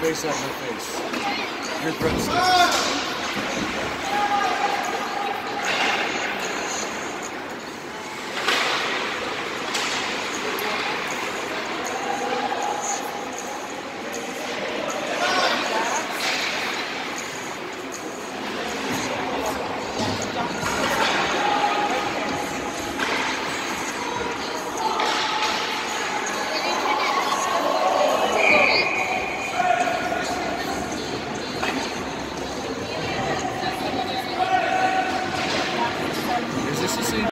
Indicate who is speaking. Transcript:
Speaker 1: face out my face. Your breath.